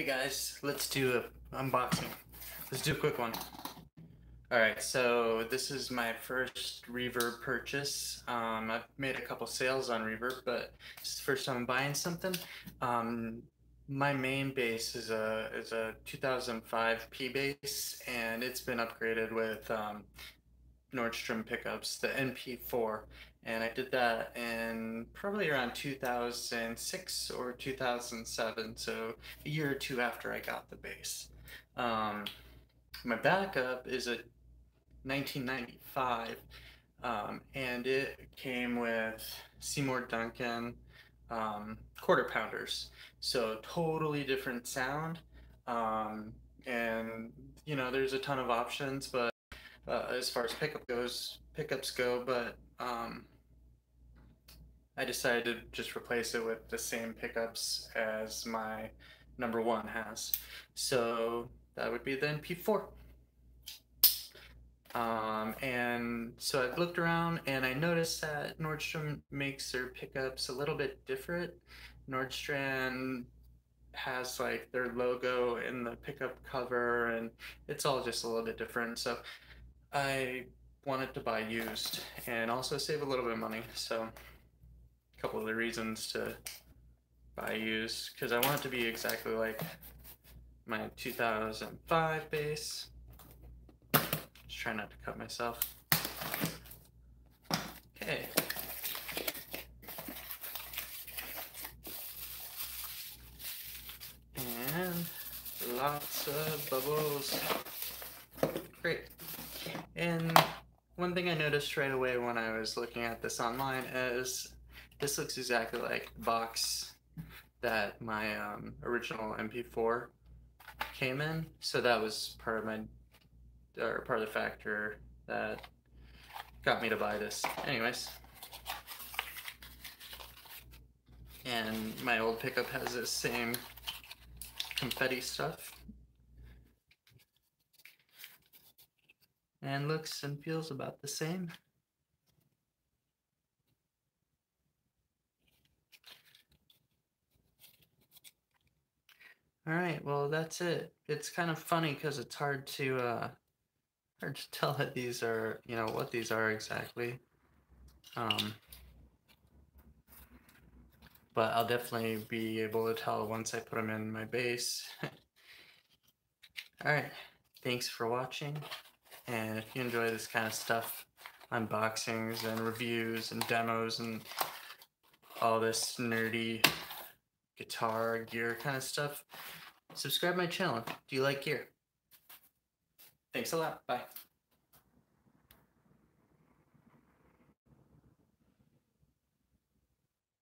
Hey guys, let's do a unboxing. Let's do a quick one. Alright, so this is my first Reverb purchase. Um, I've made a couple sales on Reverb, but it's the first time I'm buying something. Um, my main bass is a is a 2005 P bass, and it's been upgraded with um, Nordstrand pickups, the NP4 and I did that in probably around 2006 or 2007, so a year or two after I got the bass. Um, my backup is a 1995, um, and it came with Seymour Duncan um, quarter pounders, so totally different sound. Um, and you know, there's a ton of options, but uh, as far as pickup goes, pickups go, but um, I decided to just replace it with the same pickups as my number one has. So that would be the NP4. Um, and so I've looked around and I noticed that Nordstrand makes their pickups a little bit different. Nordstrand has like their logo in the pickup cover and it's all just a little bit different. So I wanted to buy used and also save a little bit of money. So a couple of the reasons to buy used because I want it to be exactly like my 2005 bass. Just try not to cut myself. Okay. And lots of bubbles. Great. And one thing I noticed right away when I was looking at this online is this looks exactly like the box that my um, original NP4 came in. So that was part of my, or part of the factor that got me to buy this. Anyways. And my old pickup has this same confetti stuff and looks and feels about the same. All right, well that's it. It's kind of funny because it's hard to uh, hard to tell that these are, you know, what these are exactly. Um, but I'll definitely be able to tell once I put them in my bass. All right, thanks for watching. And if you enjoy this kind of stuff, unboxings and reviews and demos and all this nerdy guitar gear kind of stuff, subscribe my channel. Do you like gear? Thanks a lot. Bye.